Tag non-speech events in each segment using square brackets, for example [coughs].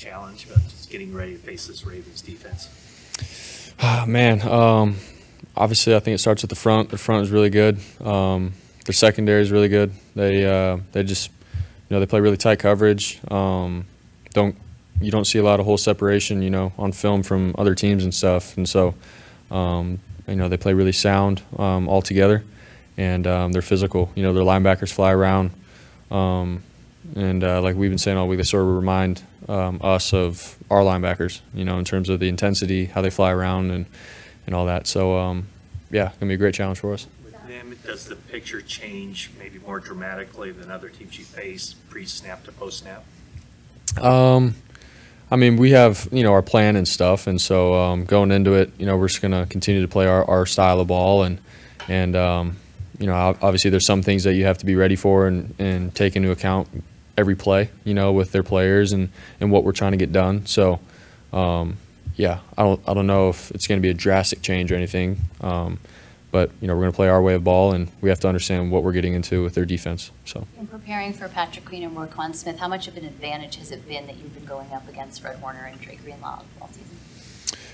challenge but just getting ready to face this Ravens defense? Ah, man, um, obviously I think it starts at the front. The front is really good. Um, their secondary is really good. They uh, they just you know they play really tight coverage. Um, don't you don't see a lot of hole separation you know on film from other teams and stuff, and so um, you know they play really sound um, all together, and um, they're physical. You know their linebackers fly around, um, and uh, like we've been saying all week, they sort of remind um, us of our linebackers. You know in terms of the intensity, how they fly around, and and all that. So um, yeah, gonna be a great challenge for us. With them, does the picture change maybe more dramatically than other teams you face pre-snap to post-snap? Um, I mean, we have you know our plan and stuff, and so um, going into it, you know, we're just gonna continue to play our, our style of ball, and and um, you know, obviously there's some things that you have to be ready for and and take into account every play, you know, with their players and and what we're trying to get done. So, um, yeah, I don't I don't know if it's gonna be a drastic change or anything. Um, but you know we're going to play our way of ball, and we have to understand what we're getting into with their defense. So. In preparing for Patrick Queen and Roquan Smith, how much of an advantage has it been that you've been going up against Fred Warner and Dre Greenlaw all season?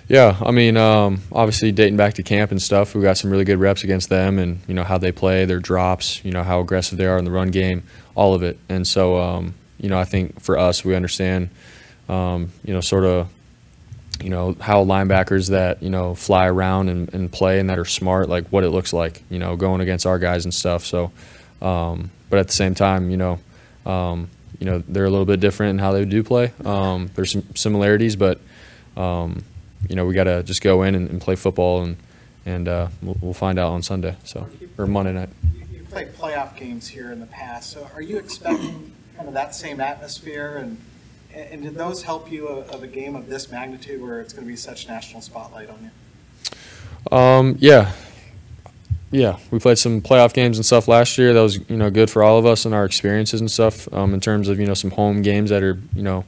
Yeah, I mean, um, obviously dating back to camp and stuff, we got some really good reps against them, and you know how they play, their drops, you know how aggressive they are in the run game, all of it. And so, um, you know, I think for us, we understand, um, you know, sort of you know how linebackers that you know fly around and, and play and that are smart like what it looks like you know going against our guys and stuff so um, but at the same time you know um, you know they're a little bit different in how they do play um, there's some similarities but you know we got to just go in and, and, play football and and uh, we'll, we'll, find out on Sunday so or Monday night you played playoff games here in the past so are you expecting kind of that same atmosphere and and did those help you of a game of this magnitude where it's going to be such national spotlight on you? Um, yeah, yeah. We played some playoff games and stuff last year. That was you know good for all of us and our experiences and stuff. Um, in terms of you know some home games that are you know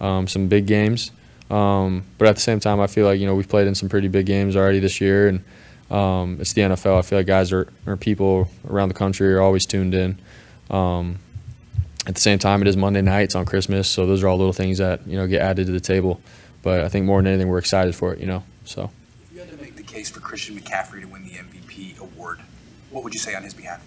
um, some big games. Um, but at the same time, I feel like you know we've played in some pretty big games already this year, and um, it's the NFL. I feel like guys are or people around the country are always tuned in. Um, at the same time, it is Monday night. It's on Christmas, so those are all little things that you know get added to the table. But I think more than anything, we're excited for it. You know, so. If you had to make the case for Christian McCaffrey to win the MVP award, what would you say on his behalf?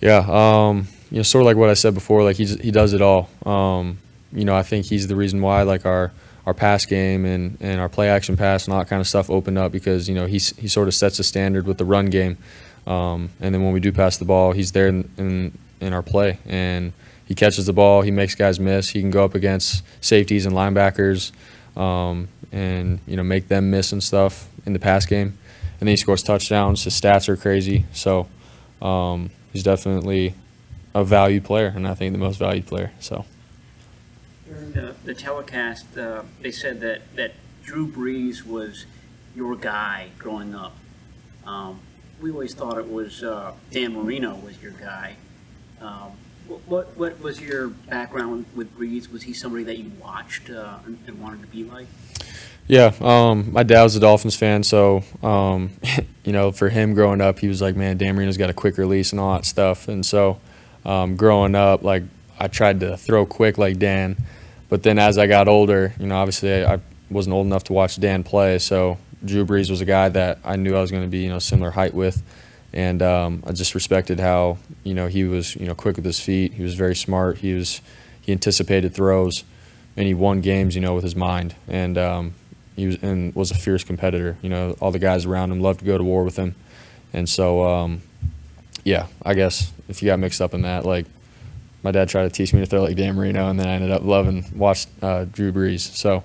Yeah, um, you know, sort of like what I said before. Like he's he does it all. Um, you know, I think he's the reason why like our our pass game and, and our play action pass and all that kind of stuff opened up because you know he's he sort of sets a standard with the run game. Um, and then when we do pass the ball, he's there in, in in our play. And he catches the ball, he makes guys miss. He can go up against safeties and linebackers, um, and you know make them miss and stuff in the pass game. And then he scores touchdowns. His stats are crazy. So um, he's definitely a valued player, and I think the most valued player. So. During the, the telecast, uh, they said that, that Drew Brees was your guy growing up. Um, we always thought it was uh, Dan Marino was your guy. Um, what, what was your background with Brees? Was he somebody that you watched uh, and, and, wanted to be like? Yeah, um, my dad was a Dolphins fan, so um, [laughs] you know, for him growing up, he was like, "Man, Dan Marino's got a quick release and all that stuff." And so, um, growing up, like I tried to throw quick like Dan, but then as I got older, you know, obviously I, I wasn't old enough to watch Dan play, so Drew Brees was a guy that I knew I was going to be, you know, similar height with and um, I just respected how you know he was you know quick with his feet. He was very smart. He was he anticipated throws, and he won games you know with his mind. And um, he was and was a fierce competitor. You know all the guys around him loved to go to war with him, and so um, yeah, I guess if you got mixed up in that, like my dad tried to teach me to throw like Dan Marino, and then I ended up loving watch uh, Drew Brees. So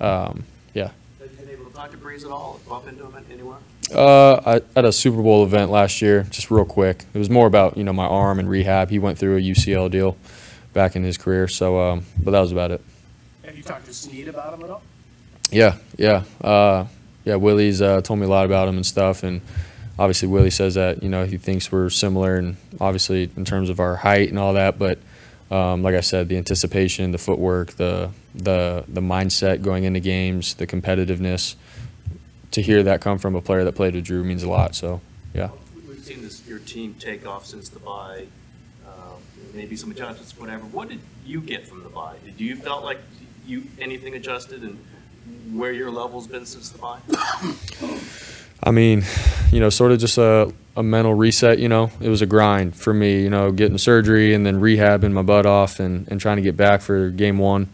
um, yeah. Have you been able to talk to Brees at all? Bump into him anywhere? Uh, at a Super Bowl event last year, just real quick. It was more about you know my arm and rehab. He went through a UCL deal back in his career, so um, but that was about it. Have you talked to Snead about him at all? Yeah, yeah, uh, yeah. Willie's uh, told me a lot about him and stuff, and obviously Willie says that you know he thinks we're similar, and obviously in terms of our height and all that. But um, like I said, the anticipation, the footwork, the the the mindset going into games, the competitiveness to hear that come from a player that played with Drew means a lot. So, yeah. We've seen this your team take off since the bye. Uh, maybe some adjustments, whatever. What did you get from the bye? Did you felt like you, anything adjusted and where your level's been since the bye? [coughs] I mean, you know, sort of just a, a mental reset, you know. It was a grind for me, you know, getting surgery and then rehabbing my butt off and, and trying to get back for game one.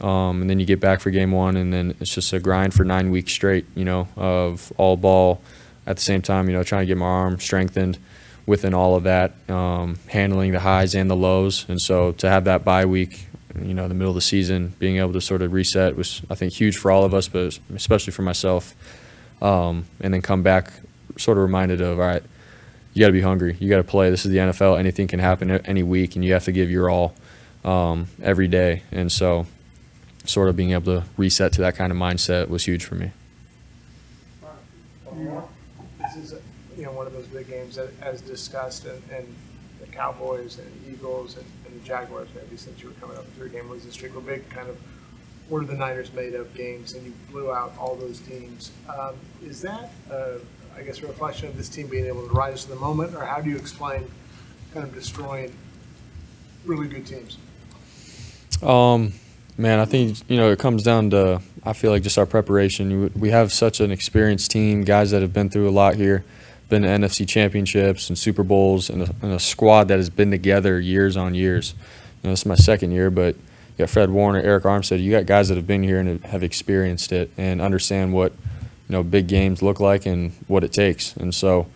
Um, and then you get back for game one, and then it's just a grind for nine weeks straight, you know, of all ball at the same time, you know, trying to get my arm strengthened within all of that, um, handling the highs and the lows. And so to have that bye week, you know, the middle of the season, being able to sort of reset was, I think, huge for all of us, but especially for myself. Um, and then come back sort of reminded of, all right, you got to be hungry. You got to play. This is the NFL. Anything can happen any week, and you have to give your all um, every day. And so, sort of being able to reset to that kind of mindset was huge for me. This is, you know, one of those big games that, as discussed, and, and the Cowboys and Eagles and, and the Jaguars, maybe since you were coming up three game losing streak, were big kind of are the Niners made of games, and you blew out all those teams. Um, is that, uh, I guess, a reflection of this team being able to rise to the moment, or how do you explain kind of destroying really good teams? Um, man, I think you know it comes down to I feel like just our preparation. We have such an experienced team, guys that have been through a lot here, been to NFC championships and Super Bowls, and a, and a squad that has been together years on years. You know, this is my second year, but you got Fred Warner, Arik Armstead. You got guys that have been here and have experienced it and understand what you know big games look like and what it takes. And so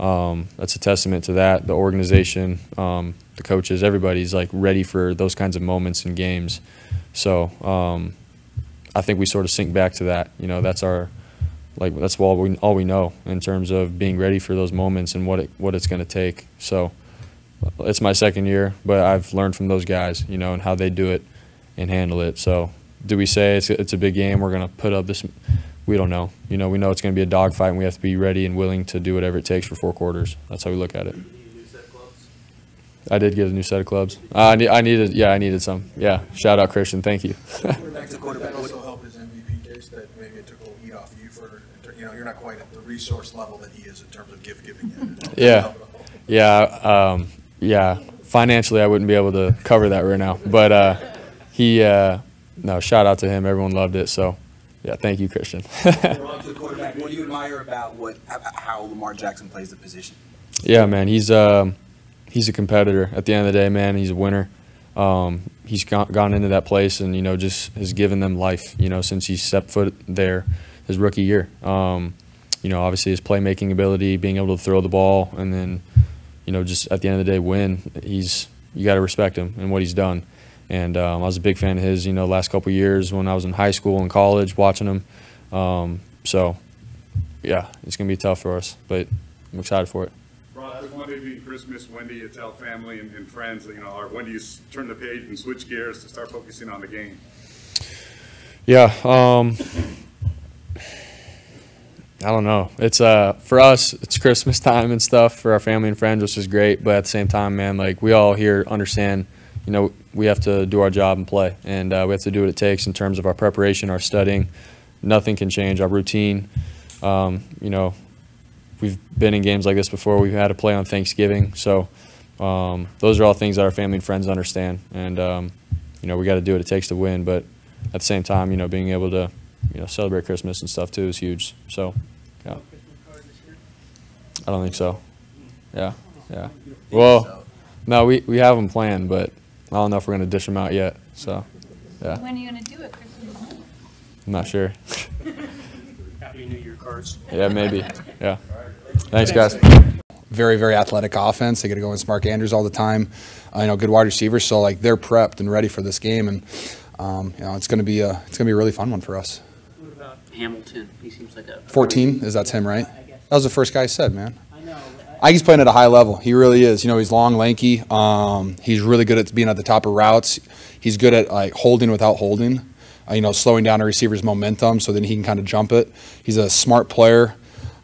um, that's a testament to that. The organization, um, the coaches, everybody's like ready for those kinds of moments in games. So um, I think we sort of sink back to that. You know, that's our like that's all we all we know in terms of being ready for those moments and what it what it's going to take. So it's my second year, but I've learned from those guys, you know, and how they do it and handle it. So, do we say it's, it's a big game? We're going to put up this. We don't know. You know, we know it's going to be a dogfight, and we have to be ready and willing to do whatever it takes for four quarters. That's how we look at it. I did get a new set of clubs. Uh, I, need, I needed, yeah, I needed some. Yeah, shout out Christian, thank you. [laughs] Back to quarterback. also help his MVP case that maybe it took a little heat off you for, you know, you're not quite at the resource level that he is in terms of gift giving. Yeah, yeah, um, yeah. Financially, I wouldn't be able to cover that right now, but uh, he, uh, no, shout out to him. Everyone loved it. So, yeah, thank you, Christian. [laughs] What do you admire about what how Lamar Jackson plays the position? Yeah, man, he's um, he's a competitor. At the end of the day, man, he's a winner. Um, he's gone, gone into that place and you know just has given them life. You know, since he stepped foot there, his rookie year. Um, you know, obviously his playmaking ability, being able to throw the ball, and then you know just at the end of the day win. He's you got to respect him and what he's done. And um, I was a big fan of his, you know, last couple years when I was in high school and college watching him. Um, so, yeah, it's going to be tough for us, but I'm excited for it. Rob, with Monday being Christmas, when do you tell family and, and friends, you know, or when do you turn the page and switch gears to start focusing on the game? Yeah, um, I don't know. It's uh for us, it's Christmas [laughs] time and stuff for our family and friends, which is great. But at the same time, man, like we all here understand, you know, we have to do our job and play, and uh, we have to do what it takes in terms of our preparation, our studying. Nothing can change our routine. Um, you know, we've been in games like this before. We've had to play on Thanksgiving, so um, those are all things that our family and friends understand, and um, you know, we got to do what it takes to win. But at the same time, you know, being able to, you know, celebrate Christmas and stuff too is huge. So, yeah. I don't think so. Yeah, yeah. Well, no, we, we have them planned, but I don't know if we're gonna dish them out yet. So, yeah, When are you going to do it, Christmas? I'm not sure. [laughs] Happy New Year cards. Yeah, maybe. Yeah. Thanks, guys. very, very athletic offense. They get to go against Mark Andrews all the time. Uh, you know, good wide receivers. So like they're prepped and ready for this game, and um, you know it's going to be a it's going to be a really fun one for us. What about Hamilton, he seems like a. 14 is that's him, right? That was the first guy I said, man. I he's playing at a high level. He really is. You know, he's long, lanky. Um, he's really good at being at the top of routes. He's good at like holding without holding. Uh, you know, slowing down a receiver's momentum so then he can kind of jump it. He's a smart player.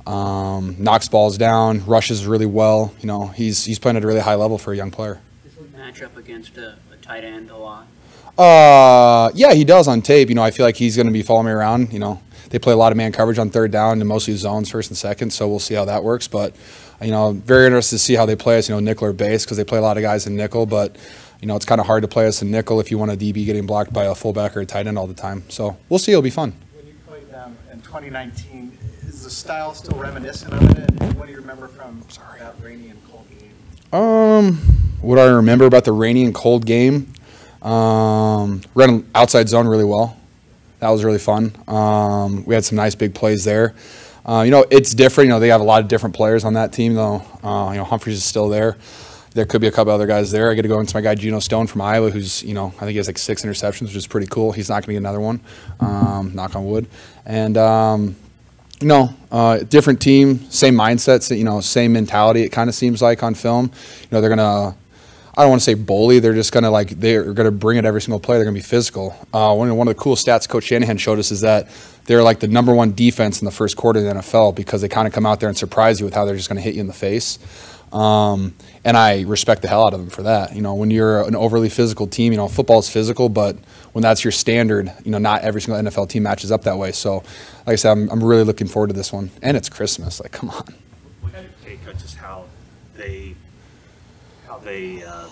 Um, knocks balls down, rushes really well. You know, he's he's playing at a really high level for a young player. Match up against a, a tight end a lot. Uh, yeah, he does on tape. You know, I feel like he's going to be following me around. You know, they play a lot of man coverage on third down and mostly zones first and second, so we'll see how that works. But you know, very interested to see how they play us. You know, nickel or base because they play a lot of guys in nickel. But you know, it's kind of hard to play us in nickel if you want a DB getting blocked by a fullback or a tight end all the time. So we'll see. It'll be fun. When you played them in 2019, is the style still reminiscent of it? And what do you remember from that rainy and cold game? Um, what do I remember about the rainy and cold game? Um, ran outside zone really well. That was really fun. Um, we had some nice big plays there. Uh, you know, it's different. You know, they have a lot of different players on that team, though. Uh, you know, Humphreys is still there. There could be a couple other guys there. I get to go into my guy Geno Stone from Iowa, who's you know I think he has like six interceptions, which is pretty cool. He's not going to get another one. Um, knock on wood. And um, you know, uh, different team, same mindsets. You know, same mentality. It kind of seems like on film. You know, they're gonna. I don't want to say bully. They're just gonna like they're gonna bring it every single play. They're gonna be physical. Uh, one of the cool stats Coach Shanahan showed us is that they're like the number one defense in the first quarter of the NFL because they kind of come out there and surprise you with how they're just gonna hit you in the face. Um, and I respect the hell out of them for that. You know, when you're an overly physical team, you know, football is physical, but when that's your standard, you know, not every single NFL team matches up that way. So, like I said, I'm, I'm really looking forward to this one. And it's Christmas. Like, come on. What kind of take cuts is how they, how they uh,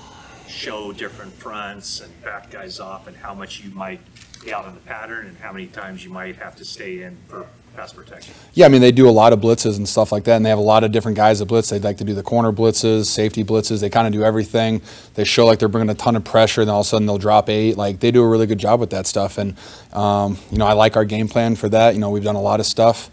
show different fronts and back guys off and how much you might be out on the pattern and how many times you might have to stay in for pass protection. Yeah, I mean, they do a lot of blitzes and stuff like that, and they have a lot of different guys that blitz. They'd like to do the corner blitzes, safety blitzes. They kind of do everything. They show like they're bringing a ton of pressure, and all of a sudden they'll drop eight. Like, they do a really good job with that stuff. And, um, you know, I like our game plan for that. You know, we've done a lot of stuff.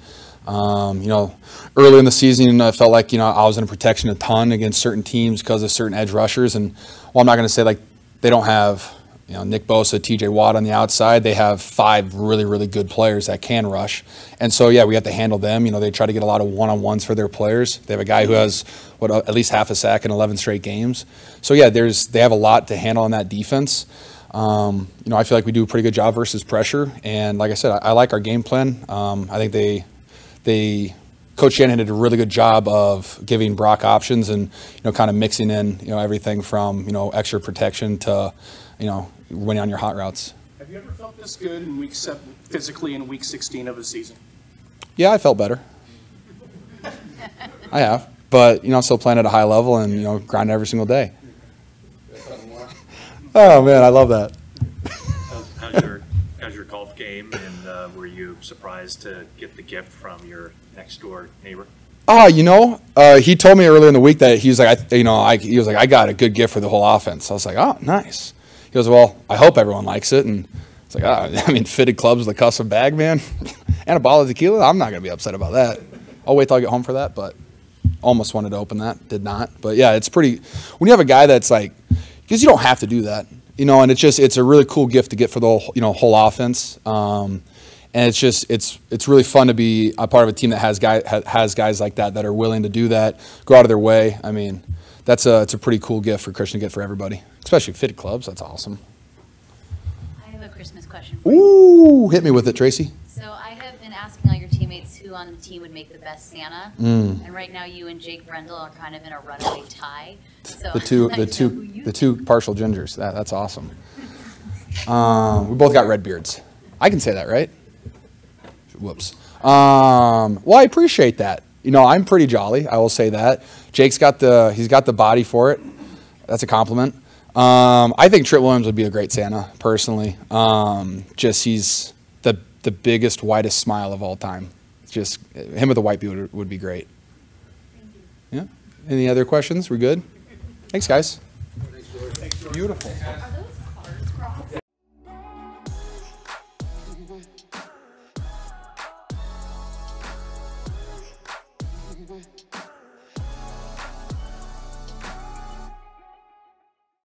Um, you know, early in the season, I felt like, you know, I was in protection a ton against certain teams because of certain edge rushers. And, well, I'm not going to say like they don't have you know, Nick Bosa, TJ Watt on the outside, they have five really, really good players that can rush. And so, yeah, we have to handle them. You know, they try to get a lot of one on ones for their players. They have a guy who has, what, at least half a sack in 11 straight games. So, yeah, there's they have a lot to handle on that defense. Um, you know, I feel like we do a pretty good job versus pressure. And like I said, I, I like our game plan. Um, I think they, they, Coach Shanahan did a really good job of giving Brock options and, you know, kind of mixing in, you know, everything from, you know, extra protection to, you know, winning on your hot routes. Have you ever felt this good in week seven, physically in week 16 of a season? Yeah, I felt better. I have, but you know, still playing at a high level and you know, grind every single day. oh man, I love that. How's, how's your how's your and uh, were you surprised to get the gift from your next door neighbor? Oh, you know, uh, he told me earlier in the week that he was like, I, you know, I, he was like, I got a good gift for the whole offense. I was like, oh, nice. He goes, well, I hope everyone likes it. And it's like, oh, [laughs] I mean, fitted clubs with a custom bag, man, [laughs] and a bottle of tequila. I'm not gonna be upset about that. I'll wait till I get home for that. But almost wanted to open that, did not. But yeah, it's pretty. When you have a guy that's like, because you don't have to do that, you know, and it's just it's a really cool gift to get for the whole, you know whole offense. Um, and it's just it's it's really fun to be a part of a team that has guy has guys like that that are willing to do that, go out of their way. I mean, that's a it's a pretty cool gift for Christian to get for everybody, especially fitted clubs. That's awesome. I have a Christmas question. For you. Ooh, hit me with it, Tracy. So I have been asking all your teammates who on the team would make the best Santa, Mm. and right now you and Jake Brendel are kind of in a runaway tie. So The two the like to know who two the two partial gingers. That that's awesome. Um, we both got red beards. I can say that, right? Whoops. Um, well, I appreciate that. You know, I'm pretty jolly. I will say that. Jake's got the he's got the body for it. That's a compliment. Um, I think Trent Williams would be a great Santa, personally. Um, just he's the the biggest, whitest smile of all time. Just him with a white beard would, would be great. Yeah. Any other questions? We're good. Thanks, guys. Beautiful.